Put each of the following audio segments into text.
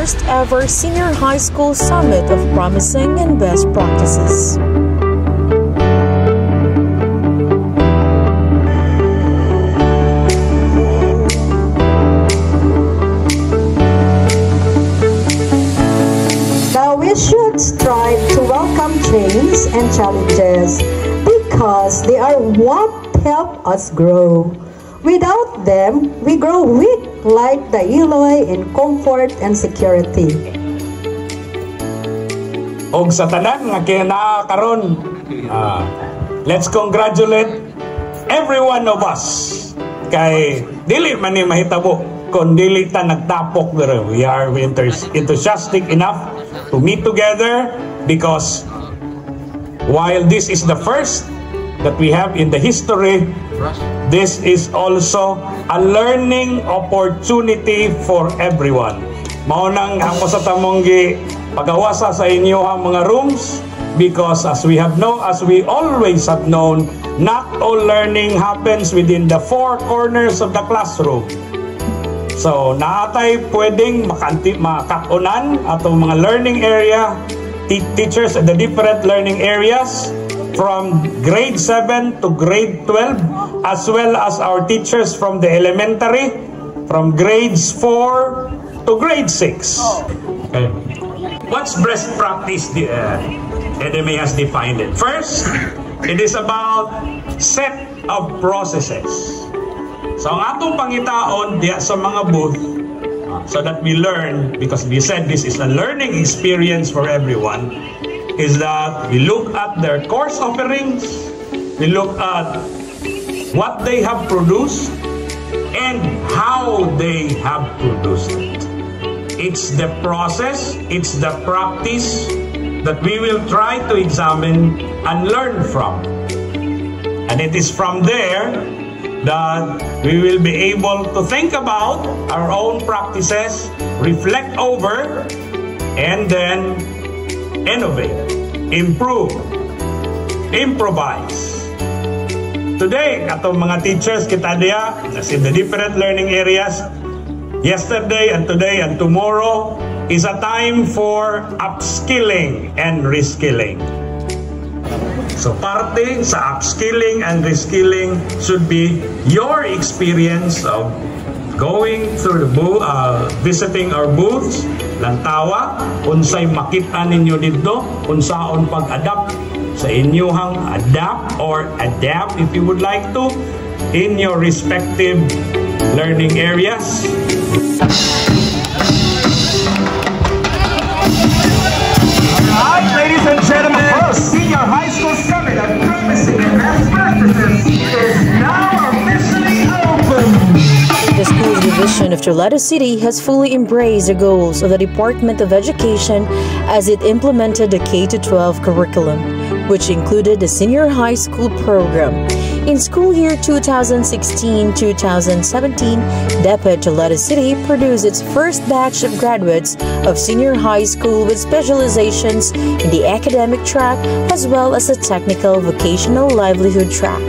first ever Senior High School Summit of Promising and Best Practices. And challenges because they are what help us grow. Without them, we grow weak like the Eloy in comfort and security. Og sa tanan nga kinakaron, ah, let's congratulate every one of us kay dili man ni mahitabo kung dili ta nagtapok. We are enthusiastic enough to meet together because while this is the first that we have in the history, this is also a learning opportunity for everyone. Mao nang ako sa tamong gi pagawasa sa inyo ang mga rooms because as we have known, as we always have known, not all learning happens within the four corners of the classroom. So, naatay pwedeng makanti, makatunan atong mga learning area, teachers at the different learning areas from grade 7 to grade 12, as well as our teachers from the elementary, from grades 4 to grade 6. Okay. What's best practice? The, uh, NMA has defined it. First, it is about set of processes. So ang atong pangitaon diya sa mga booth so that we learn because we said this is a learning experience for everyone is that we look at their course offerings, we look at what they have produced and how they have produced it. It's the process, it's the practice that we will try to examine and learn from. And it is from there that we will be able to think about our own practices, reflect over, and then innovate, improve, improvise. Today, atong mga teachers kita diya, as in the different learning areas, yesterday and today and tomorrow is a time for upskilling and reskilling. So parte sa upskilling and reskilling should be your experience of going through the booth, uh, visiting our booths, lantawa, unsay makita ninyo dito, unsaon pag-adapt sa inyuhang adapt or adapt if you would like to in your respective learning areas. Division of Toledo City has fully embraced the goals of the Department of Education as it implemented the K-12 curriculum, which included the senior high school program. In school year 2016-2017, DepEd Toledo City produced its first batch of graduates of senior high school with specializations in the academic track as well as the technical vocational livelihood track.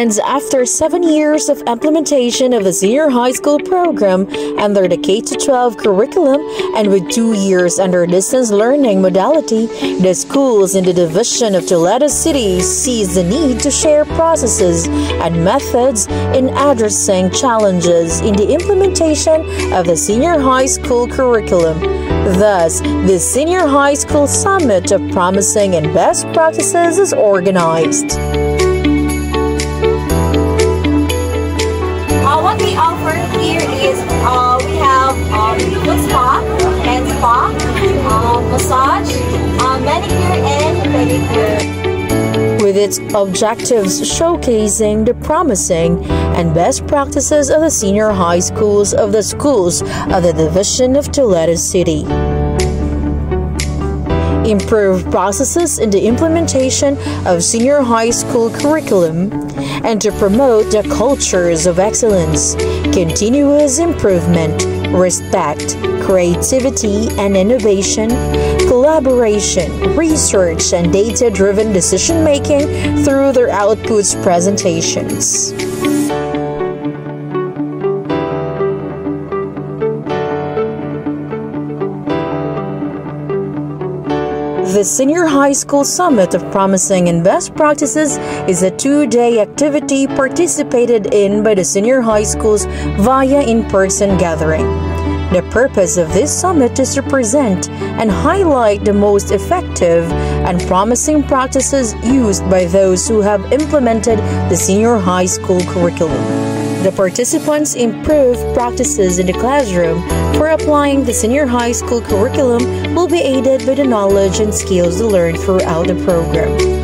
Hence, after seven years of implementation of the senior high school program under the K 12 curriculum and with two years under distance learning modality, the schools in the division of Toledo City sees the need to share processes and methods in addressing challenges in the implementation of the senior high school curriculum. Thus, the Senior High School Summit of Promising and Best Practices is organized. Its objectives showcasing the promising and best practices of the senior high schools of the schools of the Division of Toledo City. Improve processes in the implementation of senior high school curriculum, and to promote the cultures of excellence, continuous improvement, respect, creativity and innovation, collaboration, research, and data driven decision making through their outputs presentations. The Senior High School Summit of Promising and Best Practices is a two day activity participated in by the senior high schools via in person gathering. The purpose of this summit is to present and highlight the most effective and promising practices used by those who have implemented the senior high school curriculum. The participants improve practices in the classroom for applying the senior high school curriculum will be aided by the knowledge and skills learned throughout the program.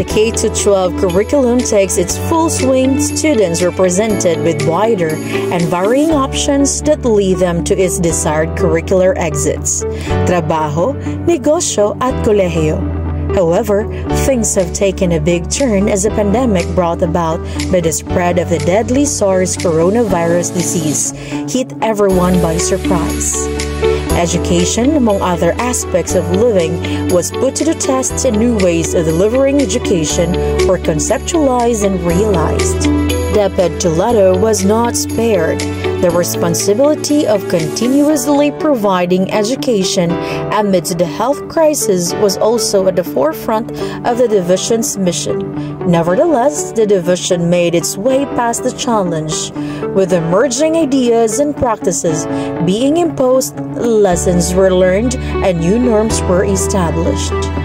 The K 12 curriculum takes its full swing, students are presented with wider and varying options that lead them to its desired curricular exits trabajo, negosyo, at kolehiyo. However, things have taken a big turn as the pandemic brought about by the spread of the deadly SARS coronavirus disease hit everyone by surprise. Education, among other aspects of living, was put to the test and new ways of delivering education were conceptualized and realized. DepEd Toledo was not spared. The responsibility of continuously providing education amidst the health crisis was also at the forefront of the division's mission. Nevertheless, the division made its way past the challenge, with emerging ideas and practices being imposed, lessons were learned, and new norms were established.